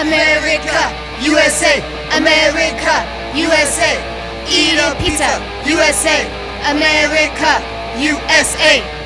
America, USA, America, USA. Eat a pizza, USA, America, USA.